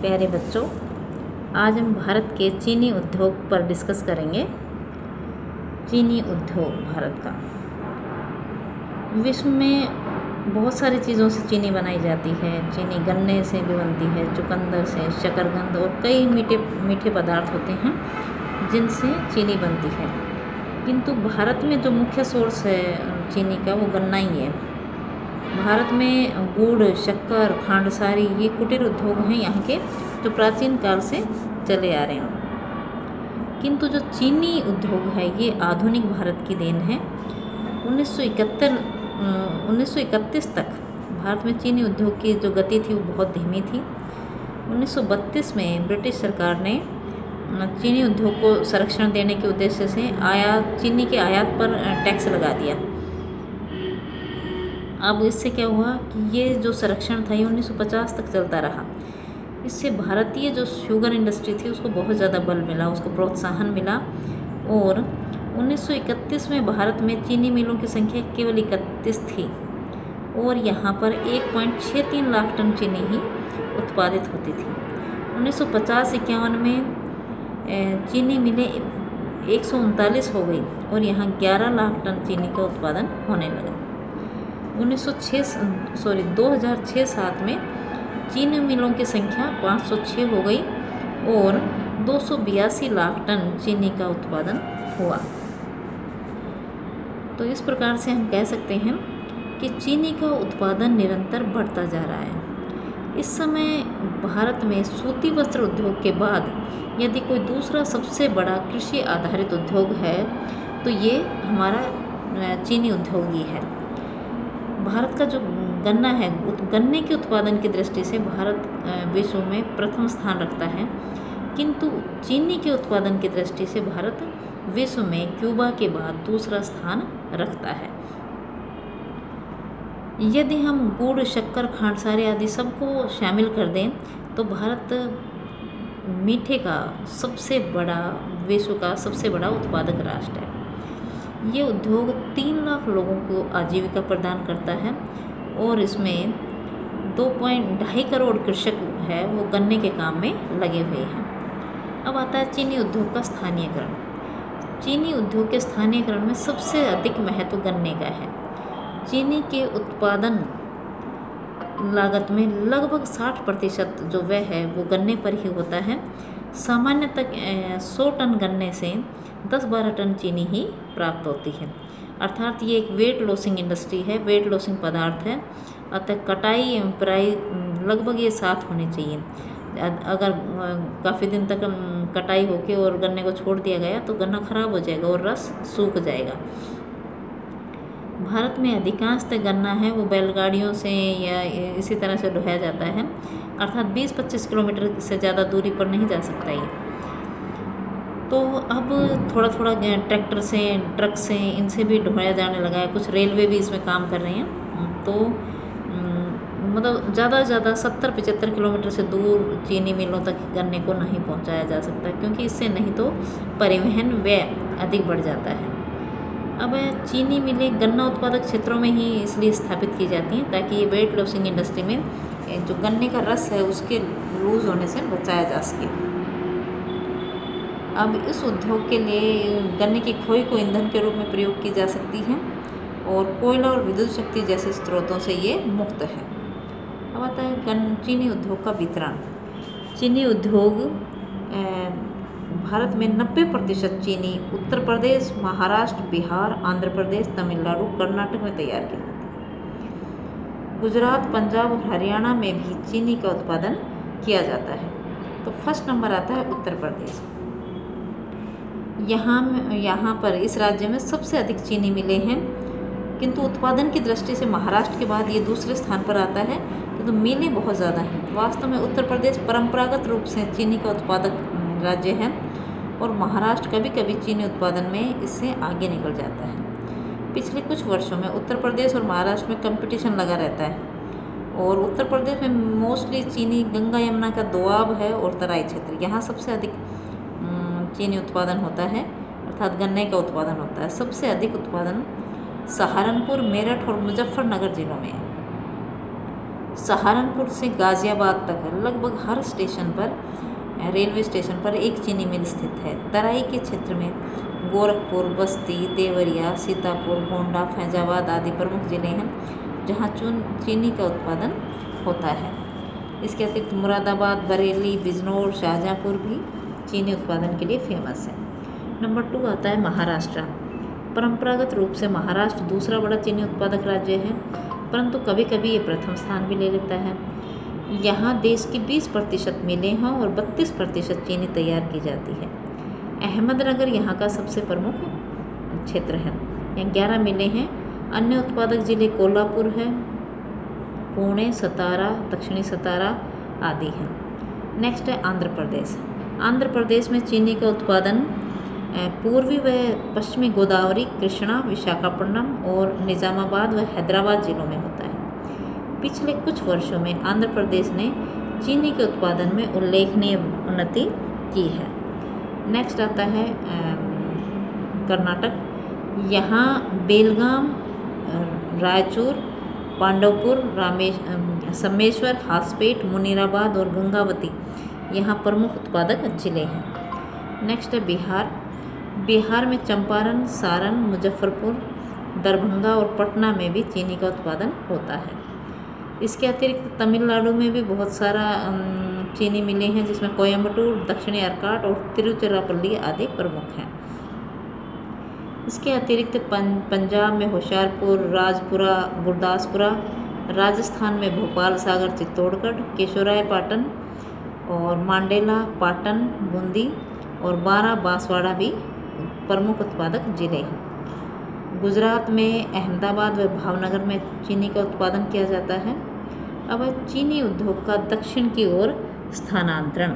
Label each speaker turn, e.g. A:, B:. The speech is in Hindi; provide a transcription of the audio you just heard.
A: प्यारे बच्चों, आज हम भारत के चीनी उद्योग पर डिस्कस करेंगे। चीनी उद्योग भारत का। विश्व में बहुत सारी चीज़ों से चीनी बनाई जाती है। चीनी गन्ने से भी बनती है, चुकंदर से शकरगंद और कई मीठे मीठे पदार्थ होते हैं जिनसे चीनी बनती है। किंतु भारत में जो मुख्य सोर्स है चीनी का वो गन्ना ही है। भारत में गुड़, शक्कर, खांडसारी, ये कुटीर उद्योग हैं यहाँ के, जो प्राचीन काल से चले आ रहे हैं। किंतु जो चीनी उद्योग है, ये आधुनिक भारत की देन है। उन्नीस सौ उन्नीस सौ इकतीस तक भारत में चीनी उद्योग की जो गति थी, वो बहुत धीमी थी। 1932 में ब्रिटिश सरकार ने चीनी उद्योग को संरक्षण देने के उद्देश्य से आयात चीनी के आयात पर टैक्स लगा दिया। अब इससे क्या हुआ कि ये जो संरक्षण था, ये 1950 तक चलता रहा। इससे भारतीय जो शुगर इंडस्ट्री थी, उसको बहुत ज़्यादा बल मिला, उसको प्रोत्साहन मिला और 1931 में भारत में चीनी मिलों की संख्या केवल इकतीस थी और यहाँ पर 1.63 लाख टन चीनी ही उत्पादित होती थी। उन्नीस सौ में चीनी मिलें एक सौ उनतालीस हो गई और यहाँ 11 लाख टन चीनी का उत्पादन होने लगा। 1906 सॉरी 2006-7 में चीनी मिलों की संख्या 506 हो गई और दो सौ बयासी लाख टन चीनी का उत्पादन हुआ। तो इस प्रकार से हम कह सकते हैं कि चीनी का उत्पादन निरंतर बढ़ता जा रहा है। इस समय भारत में सूती वस्त्र उद्योग के बाद यदि कोई दूसरा सबसे बड़ा कृषि आधारित उद्योग है तो ये हमारा चीनी उद्योग ही है। भारत का जो गन्ना है गन्ने के उत्पादन की दृष्टि से भारत विश्व में प्रथम स्थान रखता है। किंतु चीनी के उत्पादन की दृष्टि से भारत विश्व में क्यूबा के बाद दूसरा स्थान रखता है। यदि हम गुड़, शक्कर, खांडसारे आदि सबको शामिल कर दें तो भारत मीठे का सबसे बड़ा, विश्व का सबसे बड़ा उत्पादक राष्ट्र है। ये उद्योग लोगों को आजीविका प्रदान करता है और इसमें दो पॉइंट ढाई करोड़ कृषक है, वो गन्ने के काम में लगे हुए हैं। अब आता है चीनी उद्योग का स्थानीयकरण। चीनी उद्योग के स्थानीयकरण में सबसे अधिक महत्व गन्ने का है। चीनी के उत्पादन लागत में लगभग 60 प्रतिशत जो वह है, वो गन्ने पर ही होता है। सामान्यतः 100 टन गन्ने से 10-12 टन चीनी ही प्राप्त होती है। अर्थात ये एक वेट लॉसिंग इंडस्ट्री है वेट लॉसिंग पदार्थ है। अतः कटाई प्राई लगभग ये साथ होनी चाहिए। अगर काफ़ी दिन तक कटाई होके और गन्ने को छोड़ दिया गया तो गन्ना खराब हो जाएगा और रस सूख जाएगा। भारत में अधिकांशतः गन्ना है, वो बैलगाड़ियों से या इसी तरह से ढोया जाता है। अर्थात 20-25 किलोमीटर से ज़्यादा दूरी पर नहीं जा सकता ये। तो अब थोड़ा थोड़ा ट्रैक्टर से, ट्रक से इनसे भी ढोया जाने लगा है। कुछ रेलवे भी इसमें काम कर रहे हैं। तो मतलब ज़्यादा से ज़्यादा सत्तर पचहत्तर किलोमीटर से दूर चीनी मिलों तक गन्ने को नहीं पहुँचाया जा सकता, क्योंकि इससे नहीं तो परिवहन व्यय अधिक बढ़ जाता है। अब चीनी मिलें गन्ना उत्पादक क्षेत्रों में ही इसलिए स्थापित की जाती हैं ताकि ये वेट लॉसिंग इंडस्ट्री में जो गन्ने का रस है उसके लूज होने से बचाया जा सके। अब इस उद्योग के लिए गन्ने की खोई को ईंधन के रूप में प्रयोग की जा सकती है और कोयला और विद्युत शक्ति जैसे स्रोतों से ये मुक्त है। अब आता है गन, चीनी उद्योग का वितरण। चीनी उद्योग भारत में 90 प्रतिशत चीनी उत्तर प्रदेश, महाराष्ट्र, बिहार, आंध्र प्रदेश, तमिलनाडु, कर्नाटक में तैयार की जाती है। गुजरात, पंजाब और हरियाणा में भी चीनी का उत्पादन किया जाता है। तो फ़र्स्ट नंबर आता है उत्तर प्रदेश। यहाँ यहाँ पर इस राज्य में सबसे अधिक चीनी मिले हैं। किंतु उत्पादन की दृष्टि से महाराष्ट्र के बाद ये दूसरे स्थान पर आता है। तो मिलें बहुत ज़्यादा हैं। वास्तव में उत्तर प्रदेश परंपरागत रूप से चीनी का उत्पादक राज्य है और महाराष्ट्र कभी कभी चीनी उत्पादन में इससे आगे निकल जाता है। पिछले कुछ वर्षों में उत्तर प्रदेश और महाराष्ट्र में कंपटीशन लगा रहता है और उत्तर प्रदेश में मोस्टली चीनी गंगा यमुना का दोआब है और तराई क्षेत्र। यहाँ सबसे अधिक चीनी उत्पादन होता है, अर्थात गन्ने का उत्पादन होता है। सबसे अधिक उत्पादन सहारनपुर, मेरठ और मुजफ्फरनगर जिलों में है। सहारनपुर से गाज़ियाबाद तक लगभग हर स्टेशन पर रेलवे स्टेशन पर एक चीनी मिल स्थित है। तराई के क्षेत्र में गोरखपुर, बस्ती, देवरिया, सीतापुर, गोंडा, फैजाबाद आदि प्रमुख ज़िले हैं, जहाँ चून, चीनी का उत्पादन होता है। इसके अतिरिक्त मुरादाबाद, बरेली, बिजनौर, शाहजहाँपुर भी चीनी उत्पादन के लिए फ़ेमस है। नंबर टू आता है महाराष्ट्र। परंपरागत रूप से महाराष्ट्र दूसरा बड़ा चीनी उत्पादक राज्य है, परंतु कभी कभी ये प्रथम स्थान भी ले लेता है। यहाँ देश की 20 प्रतिशत मिलें हैं और 32 प्रतिशत चीनी तैयार की जाती है। अहमदनगर यहाँ का सबसे प्रमुख क्षेत्र है। यहाँ ग्यारह मिलें हैं। अन्य उत्पादक ज़िले कोल्हापुर है। पुणे, सतारा, दक्षिणी सतारा आदि हैं। नेक्स्ट है आंध्र प्रदेश। आंध्र प्रदेश में चीनी का उत्पादन पूर्वी व पश्चिमी गोदावरी, कृष्णा, विशाखापट्टनम और निज़ामाबाद व हैदराबाद जिलों में होता है। पिछले कुछ वर्षों में आंध्र प्रदेश ने चीनी के उत्पादन में उल्लेखनीय उन्नति की है। नेक्स्ट आता है कर्नाटक। यहाँ बेलगाम रायचूर, पांडवपुर, रामेश सम्मेश्वर हासपेट, मुनीराबाद और गंगावती यहाँ प्रमुख उत्पादक ज़िले हैं। नेक्स्ट है बिहार। बिहार में चंपारण, सारण, मुजफ्फरपुर, दरभंगा और पटना में भी चीनी का उत्पादन होता है। इसके अतिरिक्त तमिलनाडु में भी बहुत सारा चीनी मिले हैं, जिसमें कोयम्बटूर दक्षिणी अरकाट और तिरुचिरापल्ली आदि प्रमुख हैं। इसके अतिरिक्त पंजाब में होशियारपुर, राजपुरा, गुरदासपुरा, राजस्थान में भोपाल, सागर, चित्तौड़गढ़ केशोराय पाटन और मांडेला, पाटन, बूंदी और बारा, बांसवाड़ा भी प्रमुख उत्पादक ज़िले हैं। गुजरात में अहमदाबाद व भावनगर में चीनी का उत्पादन किया जाता है। अब चीनी उद्योग का दक्षिण की ओर स्थानांतरण।